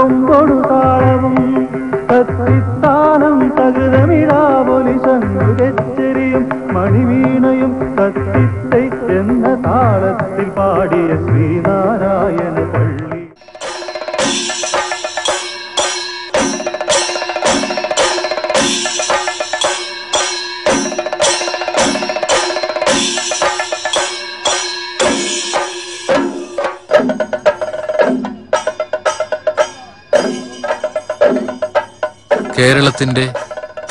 കൊമ്പൊടു താളവും തത്തിത്താനം തകൃതമിടാവൊലി ശങ്കുകച്ചെരിയും മണിവീണയും തത്തിത്തൈ എന്ന താളത്തിൽ പാടിയ ശ്രീനാരായണ കേരളത്തിന്റെ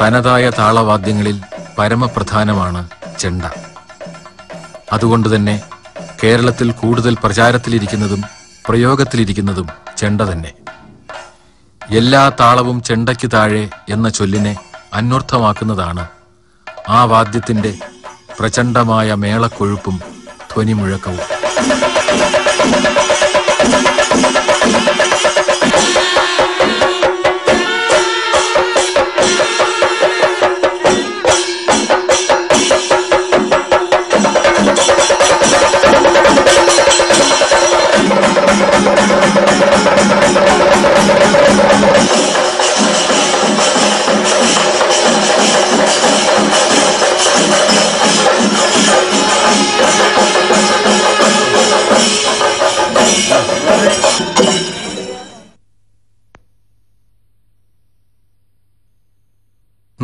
തനതായ താളവാദ്യങ്ങളിൽ പരമപ്രധാനമാണ് ചെണ്ട. അതുകൊണ്ട് തന്നെ കേരളത്തിൽ കൂടുതൽ പ്രചാരത്തിലിരിക്കുന്നതും പ്രയോഗത്തിലിരിക്കുന്നതും ചെണ്ട തന്നെ. എല്ലാ താളവും ചെണ്ടയ്ക്ക് താഴെ എന്ന ചൊല്ലിനെ അന്വർത്ഥമാക്കുന്നതാണ് ആ വാദ്യത്തിന്റെ പ്രചണ്ഡമായ മേളക്കൊഴുപ്പും ധ്വനിമുഴക്കവും.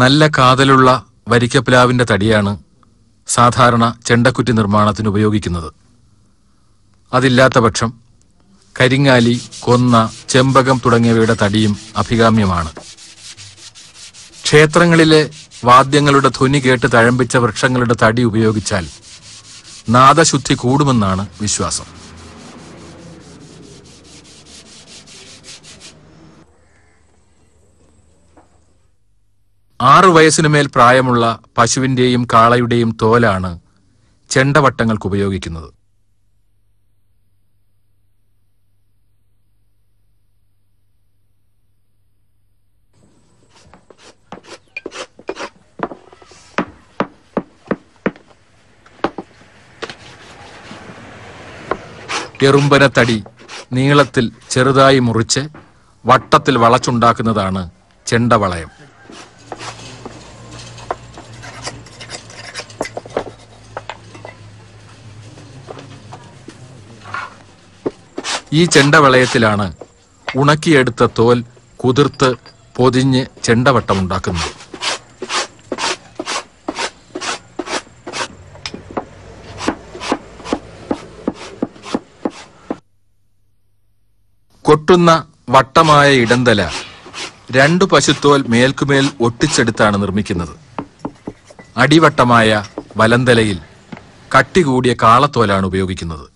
നല്ല കാതലുള്ള വരിക്കപ്ലാവിന്റെ തടിയാണ് സാധാരണ ചെണ്ടക്കുറ്റി നിർമ്മാണത്തിന് ഉപയോഗിക്കുന്നത്. അതില്ലാത്ത പക്ഷം കരിങ്ങാലി കൊന്ന ചെമ്പകം തുടങ്ങിയവയുടെ തടിയും അഭികാമ്യമാണ്. ക്ഷേത്രങ്ങളിലെ വാദ്യങ്ങളുടെ ധ്വനി കേട്ട് തഴമ്പിച്ച വൃക്ഷങ്ങളുടെ തടി ഉപയോഗിച്ചാൽ നാദശുദ്ധി കൂടുമെന്നാണ് വിശ്വാസം. ആറു വയസ്സിനുമേൽ പ്രായമുള്ള പശുവിന്റെയും കാളയുടെയും തോലാണ് ചെണ്ടവട്ടങ്ങൾക്ക് ഉപയോഗിക്കുന്നത് എറുമ്പനത്തടി നീളത്തിൽ ചെറുതായി മുറിച്ച് വട്ടത്തിൽ വളച്ചുണ്ടാക്കുന്നതാണ് ചെണ്ടവളയം. ഈ ചെണ്ടവളയത്തിലാണ് ഉണക്കിയെടുത്ത തോൽ കുതിർത്ത് പൊതിഞ്ഞ് ചെണ്ടവട്ടമുണ്ടാക്കുന്നത് കൊട്ടുന്ന വട്ടമായ ഇടന്തല രണ്ടു പശുത്തോൽ മേൽക്കുമേൽ ഒട്ടിച്ചെടുത്താണ് നിർമ്മിക്കുന്നത്. അടിവട്ടമായ വലന്തലയിൽ കട്ടി കൂടിയ കാളത്തോലാണ് ഉപയോഗിക്കുന്നത്.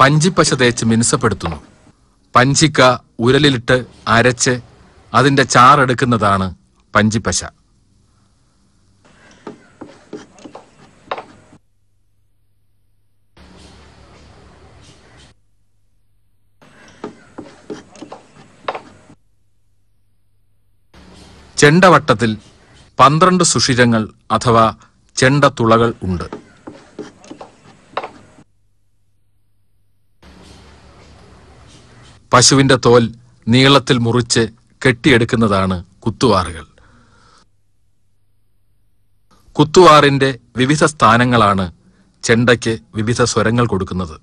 പഞ്ചിപ്പശ തേച്ച് മിനുസപ്പെടുത്തുന്നു. പഞ്ചിക്ക ഉരലിലിട്ട് അരച്ച് അതിന്റെ ചാറെടുക്കുന്നതാണ് പഞ്ചിപ്പശ. ചെണ്ടവട്ടത്തിൽ പന്ത്രണ്ട് സുഷിരങ്ങൾ അഥവാ ചെണ്ടത്തുളകൾ ഉണ്ട്. പശുവിന്റെ തോൽ നീളത്തിൽ മുറിച്ച് കെട്ടിയെടുക്കുന്നതാണ് കുത്തുവാറുകൾ. കുത്തുവാറിന്റെ വിവിധ സ്ഥാനങ്ങളാണ് ചെണ്ടയ്ക്ക് വിവിധ സ്വരങ്ങൾ കൊടുക്കുന്നത്.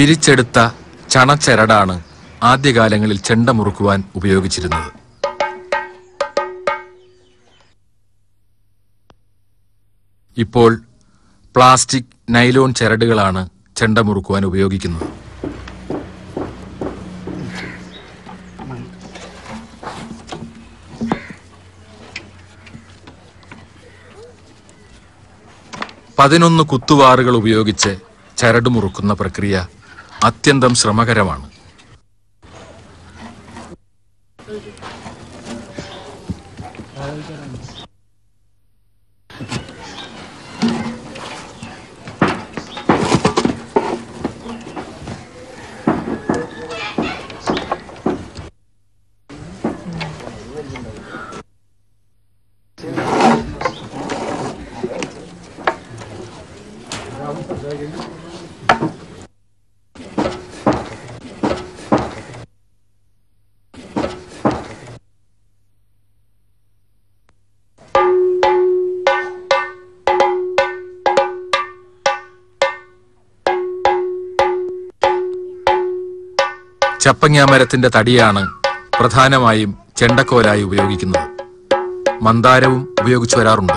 പിരിച്ചെടുത്ത ചണച്ചരടാണ് ആദ്യകാലങ്ങളിൽ ചെണ്ട മുറുക്കുവാൻ ഉപയോഗിച്ചിരുന്നത്. ഇപ്പോൾ പ്ലാസ്റ്റിക് നൈലോൺ ചരടുകളാണ് ചെണ്ട മുറുക്കുവാൻ ഉപയോഗിക്കുന്നത്. പതിനൊന്ന് കുത്തുവാറുകൾ ഉപയോഗിച്ച് ചരട് മുറുക്കുന്ന പ്രക്രിയ അത്യന്തം ശ്രമകരമാണ്. ചപ്പങ്ങാമരത്തിന്റെ തടിയാണ് പ്രധാനമായും ചെണ്ടക്കോലായി ഉപയോഗിക്കുന്നത്. മന്ദാരവും ഉപയോഗിച്ചു വരാറുണ്ട്.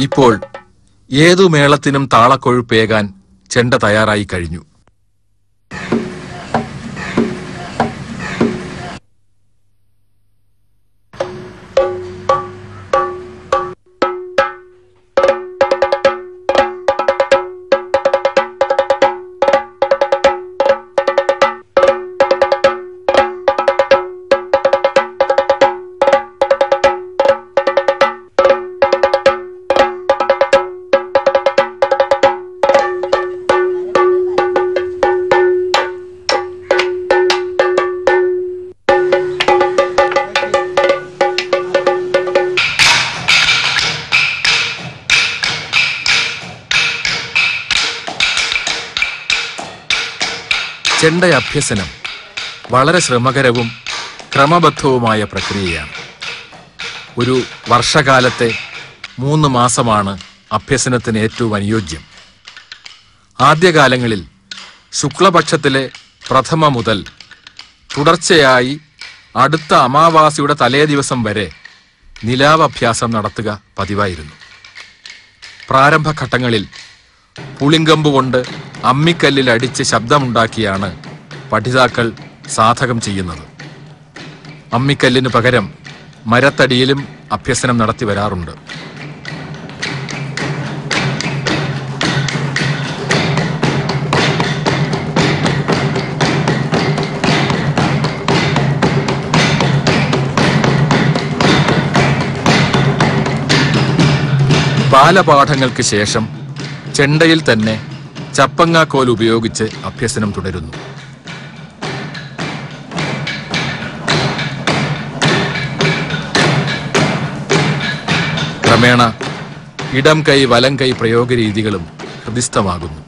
ഇപ്പോൾ ഏതു മേളത്തിനും താളക്കൊഴുപ്പേകാൻ ചെണ്ട തയ്യാറായി കഴിഞ്ഞു. ചെണ്ട അഭ്യസനം വളരെ ശ്രമകരവും ക്രമബദ്ധവുമായ പ്രക്രിയയാണ്. ഒരു വർഷകാലത്തെ മൂന്ന് മാസമാണ് അഭ്യസനത്തിന് ഏറ്റവും അനുയോജ്യം. ആദ്യകാലങ്ങളിൽ ശുക്ലപക്ഷത്തിലെ പ്രഥമ മുതൽ തുടർച്ചയായി അടുത്ത അമാവാസിയുടെ തലേ ദിവസം വരെ നിലാവഭ്യാസം നടത്തുക പതിവായിരുന്നു. പ്രാരംഭഘട്ടങ്ങളിൽ പുളിങ്കമ്പ് കൊണ്ട് അമ്മിക്കല്ലിൽ അടിച്ച് ശബ്ദമുണ്ടാക്കിയാണ് പഠിതാക്കൾ സാധകം ചെയ്യുന്നത്. അമ്മിക്കല്ലിന് പകരം മരത്തടിയിലും അഭ്യസനം നടത്തി വരാറുണ്ട്. ബാലപാഠങ്ങൾക്ക് ശേഷം ചെണ്ടയിൽ തന്നെ ചപ്പങ്ങാക്കോൽ ഉപയോഗിച്ച് അഭ്യസനം തുടരുന്നു. ക്രമേണ ഇടം കൈ വലം കൈ പ്രയോഗ രീതികളും ഹൃദിസ്ഥമാകുന്നു.